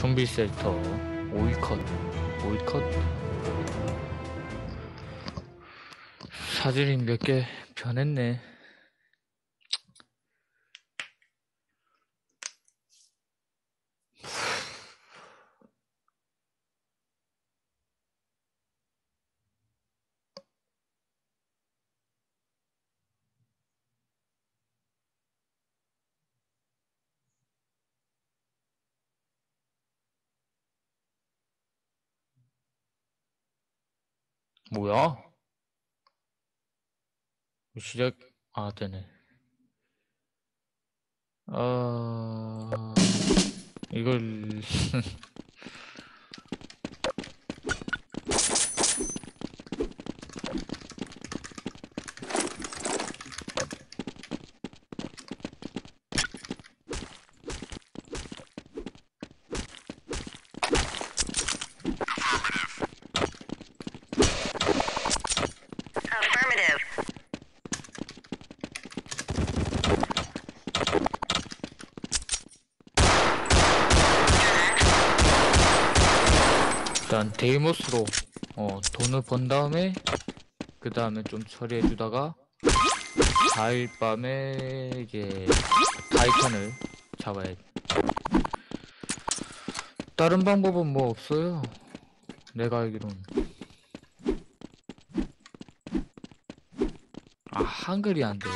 좀비 셀터. 오이컷. 오이컷? 사진이 몇 개 변했네 뭐야? 시작, 아, 되네. 어, 이걸, 일단 데이모스로, 어, 돈을 번 다음에, 그 다음에 좀 처리해 주다가, 4일 밤에, 이제, 타이탄을 잡아야 돼. 다른 방법은 뭐 없어요. 내가 알기로는. 아, 한글이 안 돼.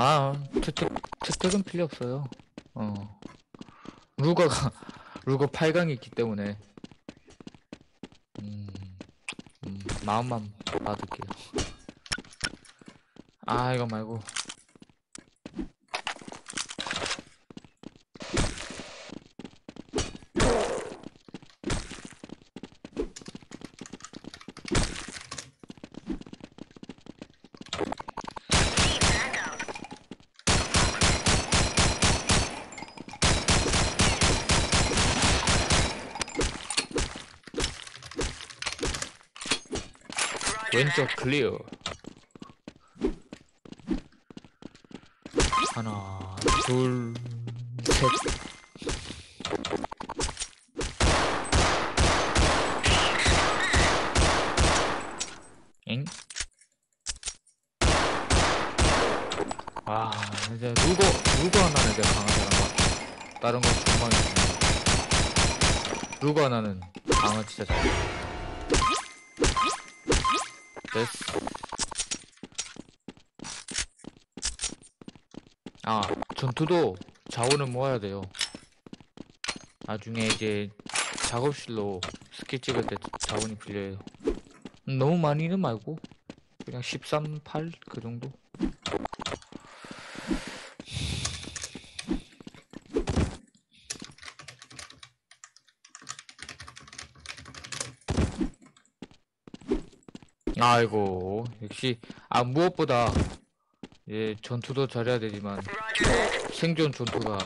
아, 채택, 채택은 필요 없어요. 어. 루거가, 루거 8강이 있기 때문에. 음, 음, 마음만 받을게요. 아, 이거 말고. 왼쪽. 클리어. 하나, 둘, 셋. 엥? 아, 이제 누구, 누구 하나는 이제 강하잖아. 다른 건 정말. 누구 하나는 강은 진짜 잘 해. 됐어. 아, 전투도 자원을 모아야 돼요. 나중에 이제 작업실로 스킬 찍을 때 자원이 필요해요. 너무 많이는 말고 그냥 13, 8 그 정도. 아이고 역시 아 무엇보다 예 전투도 잘해야 되지만. 생존 전투가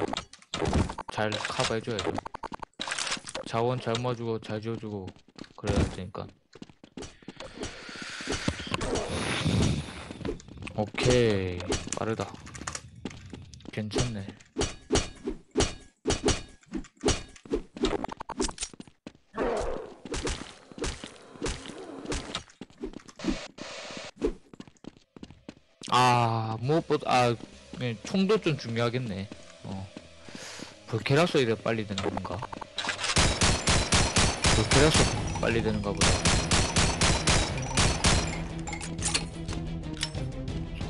잘 커버해줘야죠. 자원 잘 모아주고 잘 지어주고 그래야 되니까. 오케이 빠르다. 괜찮네. 아 무엇보다 아 네, 총도 좀 중요하겠네. 어. 볼케라소 이래 빨리 되는 건가? 볼케라소 빨리 되는가 보다.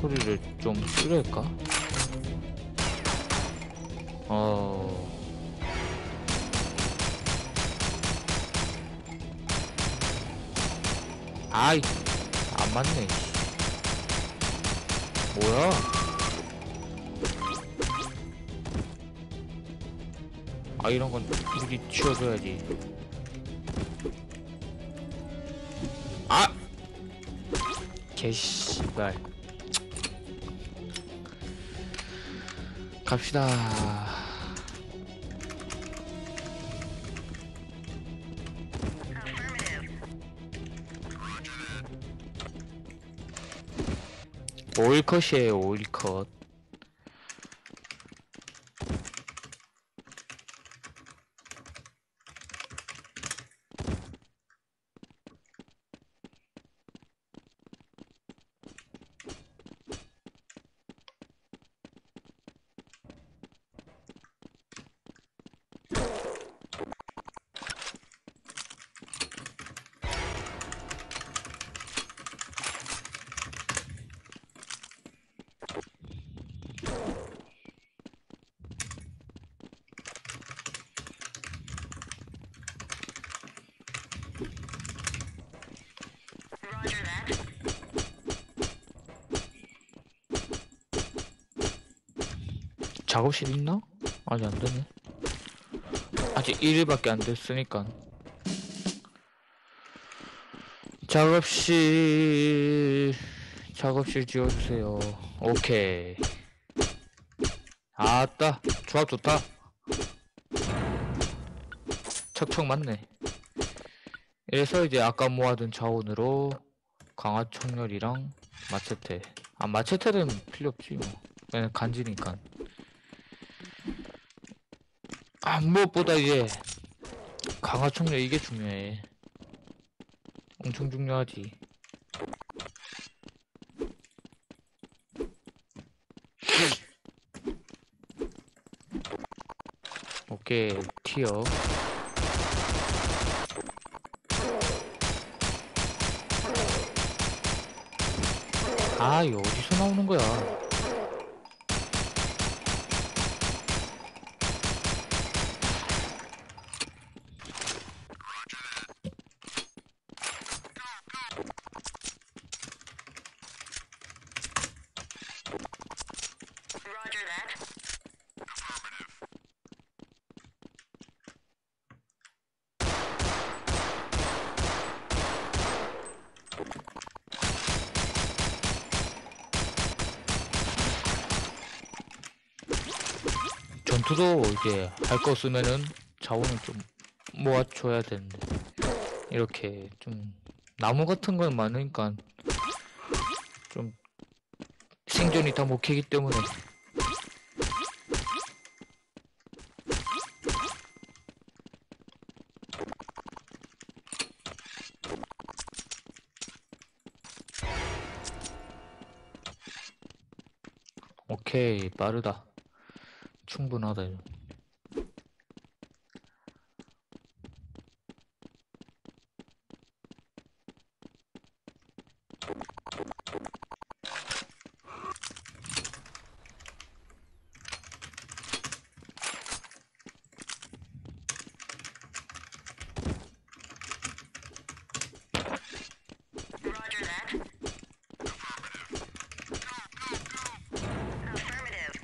소리를 좀 줄일까? 어. 아이, 안 맞네. 씨. 뭐야? 아, 이런 건 미리 치워줘야지. 아! 개씨발. 갑시다. 오일컷이에요, 오일컷. 작업실 있나? 아직 안 되네. 아직 1일밖에 안 됐으니까. 작업실, 작업실 지어주세요. 오케이. 아따, 조합 좋다. 척척 맞네. 이래서 이제 아까 모아둔 자원으로 강화 청렬이랑 마체테. 아, 마체테는 필요 없지, 뭐. 그냥 간지니까. 아, 무엇보다 이제 강화 청력 이게 중요해. 엄청 중요하지. 오케이, 티어. 아, 이거 어디서 나오는 거야? Roger that. 전투도 이제 할 거 쓰면은 자원을 좀 모아줘야 되는데 이렇게 좀 나무 같은 건 많으니까 좀 생존이 다 못하기 때문에 오케이 빠르다 충분하다 이거. Roger that. Affirmative.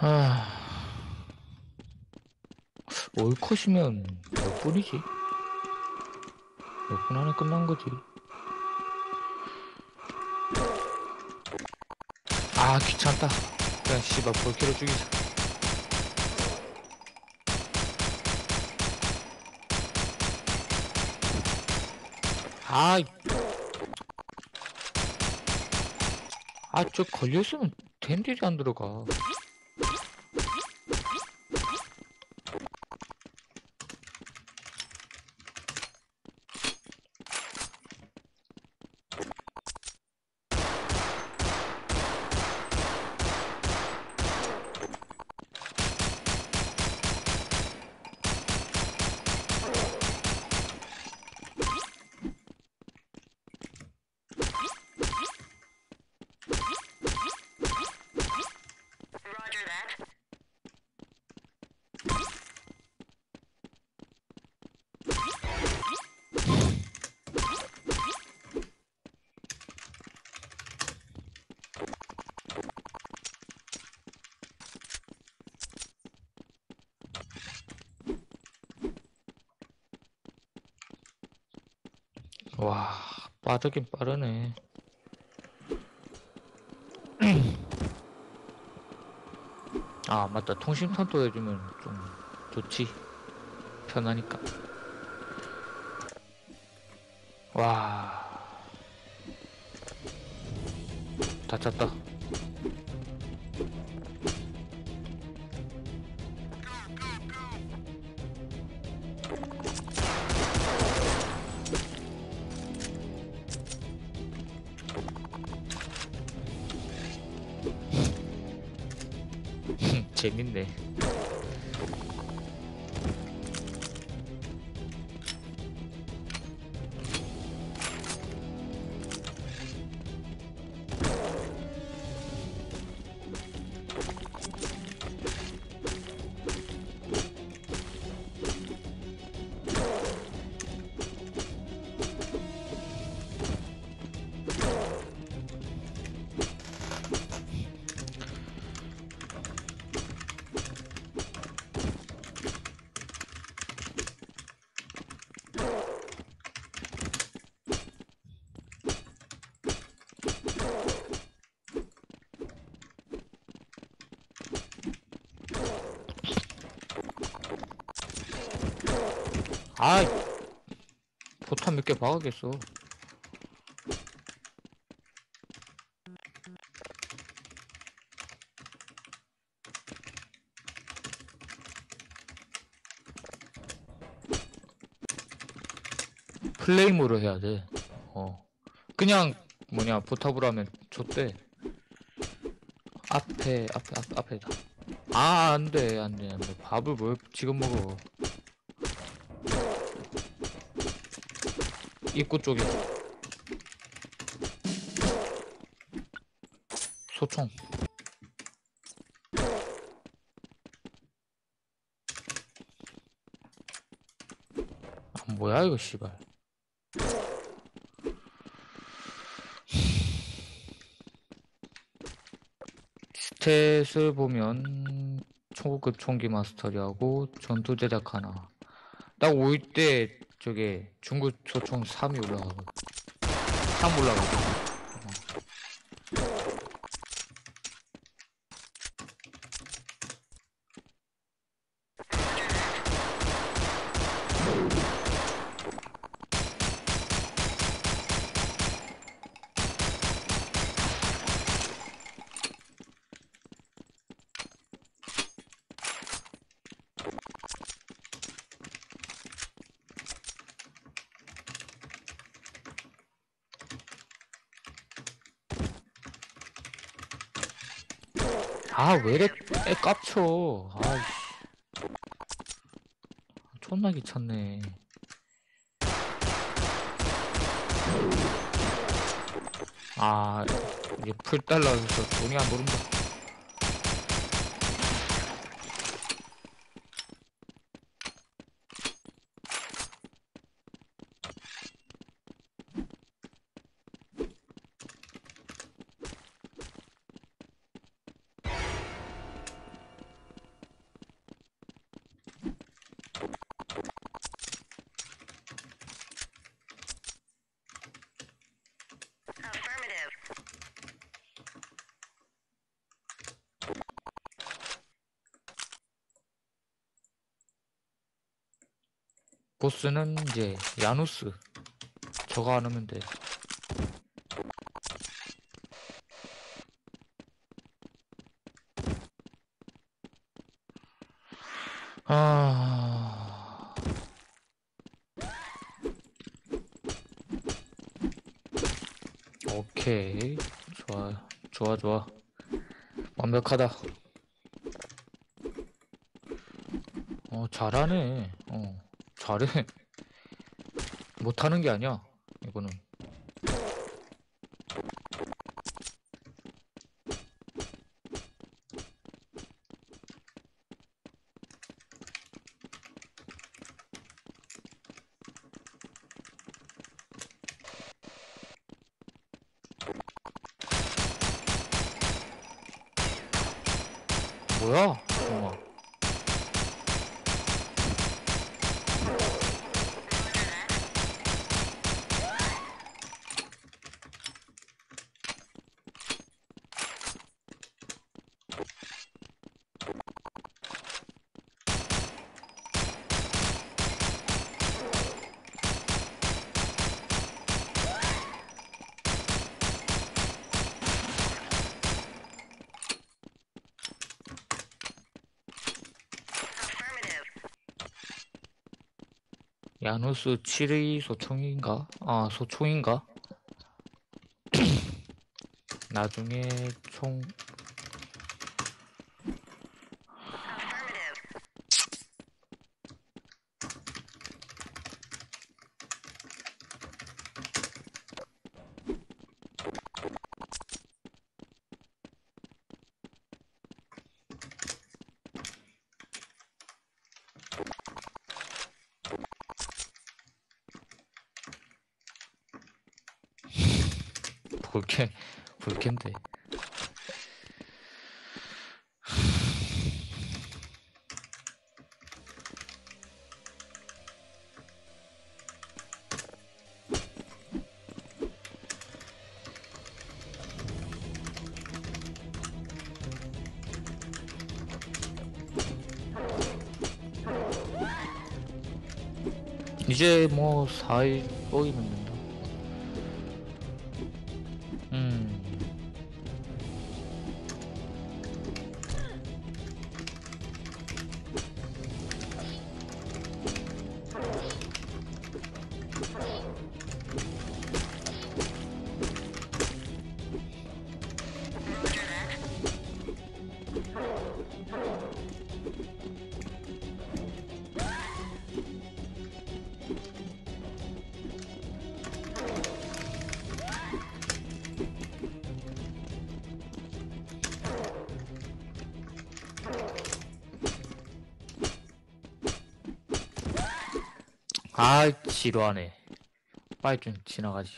아. 올컷이면 몇 분이지? 몇 분 안에 끝난 거지? 아 귀찮다. 그냥 씨발 볼키로 죽이자. 아이. 아 저 걸려있으면 댐딜이 안 들어가 와, 빠르긴 빠르네. 아, 맞다. 통신탄도 해주면 좀 좋지. 편하니까. 와. 다 찼다. 재밌네. 아, 포탄 몇 개 박아겠어. 플레임으로 해야 돼. 어. 그냥 뭐냐 포탑으로 하면 좋대. 앞에 앞에 앞 앞에다. 아 안돼 안돼 안돼 밥을 뭘 지금 먹어. 입구 쪽에. 소총. 아, 뭐야 이거 씨발. 스탯을 보면 초고급 총기 마스터리하고 전투 제작 하나. 딱 올 때 저게 중국 소총 3이 올라가고 3 올라가고 아왜 이래 애 깝쳐 아이씨 존나 귀찮네. 아 이게 풀 달라서 돈이 안 모른다 보스는 이제 야누스. 저거 안 하면 돼. 아... 오케이. 좋아 좋아 좋아. 완벽하다. 어 잘하네. 어 잘해 못하는 게 아니야 이거는 뭐야? 정아. Affirmative. 야누스 7의 소총인가? 아, 소총인가? 나중에 총 볼캔 볼캔데. 이제 뭐 4일 뽀이면 아, 지루하네. 빨리 좀 지나가지.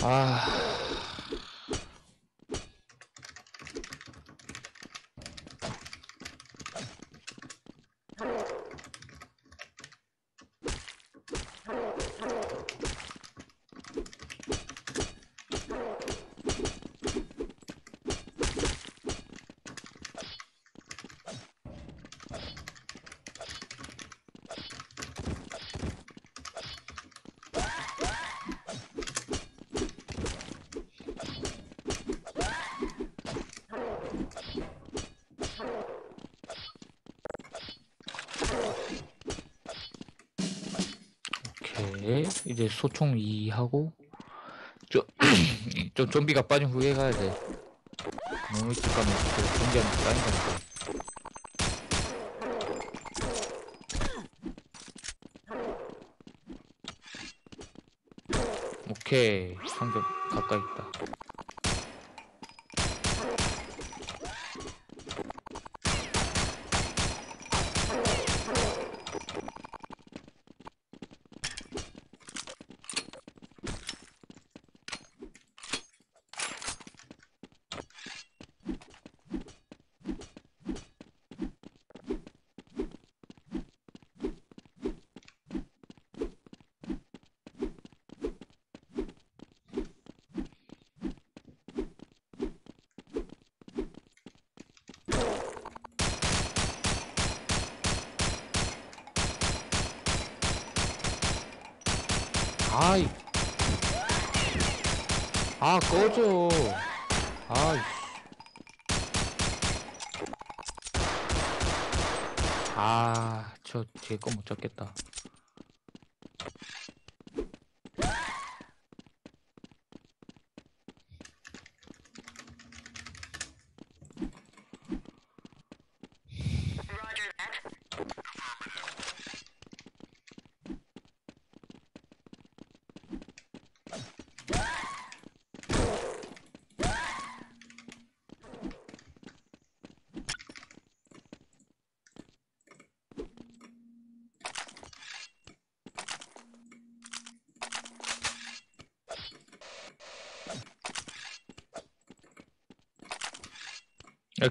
아, 오케이. 이제 소총 2 하고, 좀, 좀 좀비가 빠진 후에 가야 돼. 너무 일찍 가면 그 좀비한테 쌓인 거니까. 오케이. 상점 가까이 있다. 아이. 아, 꺼져. 아, 저 뒤에 거 못 잡겠다.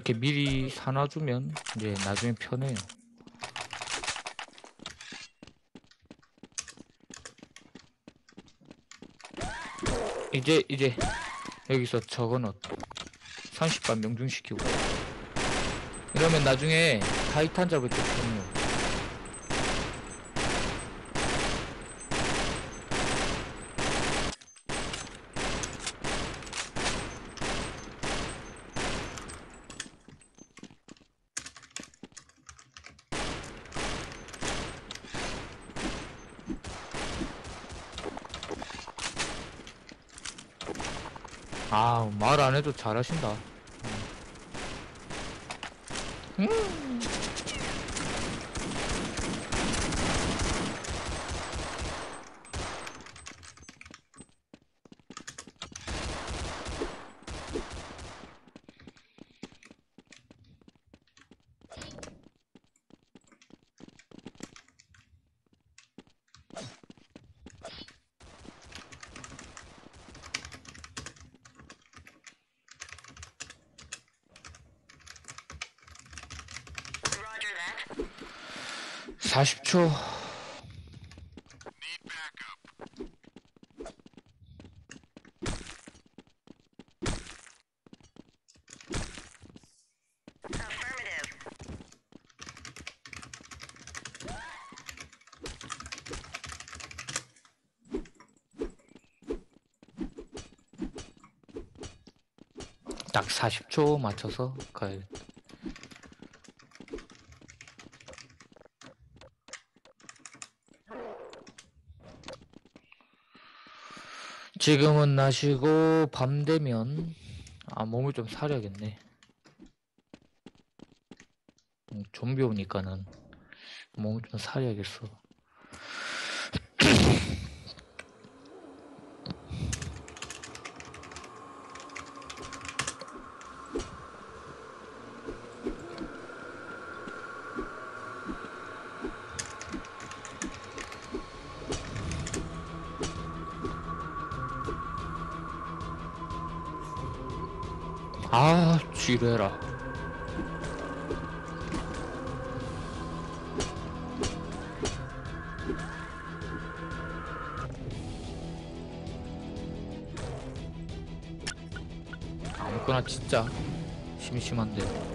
이렇게 미리 사놔주면 이제 나중에 편해요. 이제 이제 여기서 적어넣 30반 명중시키고 이러면 나중에 타이탄 잡을 때 편해요. 아, 해도 잘하신다. 음. Roger that. 40초. Affirmative. 딱 40초 맞춰서 가야 돼. 지금은 나시고 밤 되면 아 몸을 좀 사려야겠네. 음, 좀비 오니까는 몸을 좀 사려야겠어. 심심한데. 아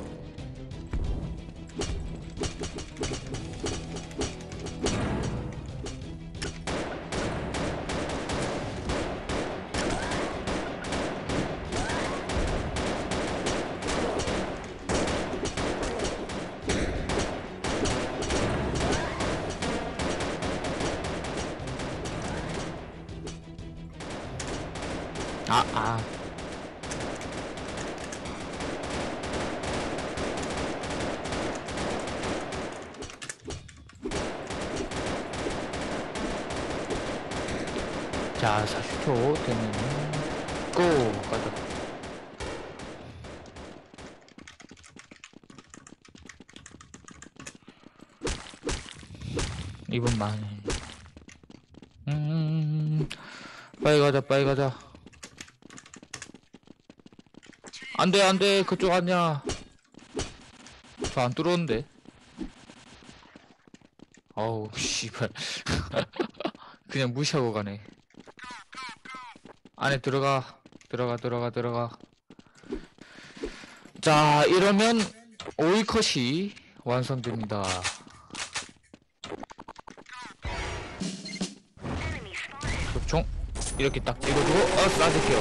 2분만 음 빨리 가자 빨리 가자. 안돼 안돼. 그쪽 아니야. 저 안 뚫었는데. 어우 씨발. 그냥 무시하고 가네. 안에 들어가. 들어가 들어가 들어가. 자 이러면 오이컷이 완성됩니다. 이렇게 딱 찍어주고, 어, 쏴줄게요.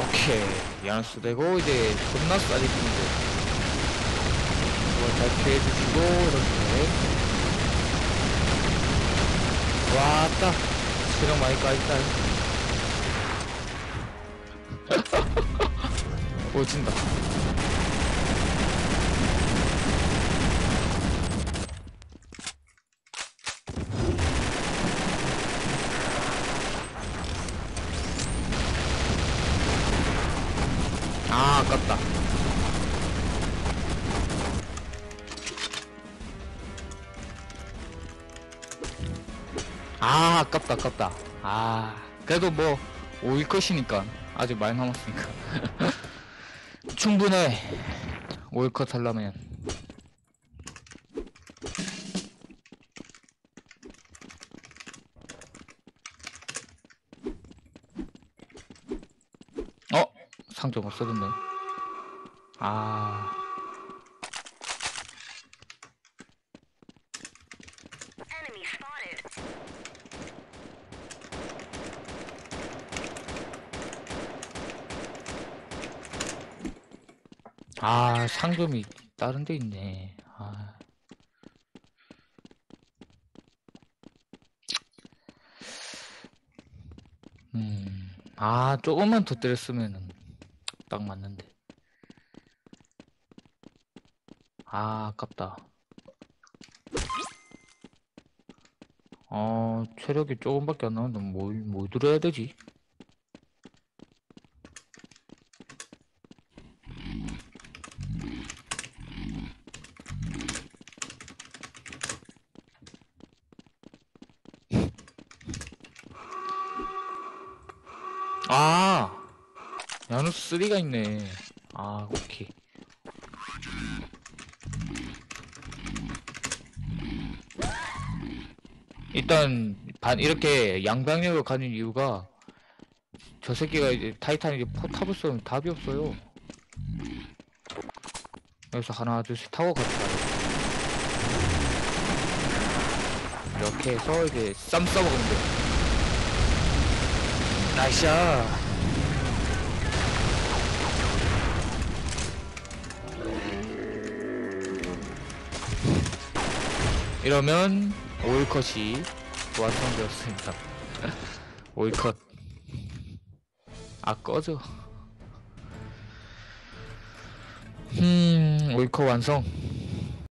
오케이. 야누스 되고, 이제 존나 쏴주시면 돼. 이거 잘 피해주시고, 이렇게. 왔다. 실력 많이 까있다. 오 진다. 아, 아깝다. 아, 그래도 뭐, 5일 것이니까. 아직 많이 남았으니까. 충분해. 올컷 하려면. 어? 상점 없어졌네. 아, Enemy spotted. 아, 상점이 다른 데 있네. 아. 음, 아, 조금만 더 때렸으면은 딱 맞는데. 아, 아깝다. 어, 체력이 조금밖에 안 나오는데 뭘, 뭘 들어야 되지? 아, 야누스 3가 있네. 아, 오케이. 일단 반 이렇게 양방향으로 가는 이유가 저 새끼가 이제 타이탄 이제 포탑을 쏘면 답이 없어요. 여기서 하나 둘 셋 타고 가요. 이렇게 해서 이제 쌈 싸먹으면 돼. 나이샤. 이러면 오일컷이 완성되었습니다. 오일컷. 아 꺼져. 음, 오일컷 완성.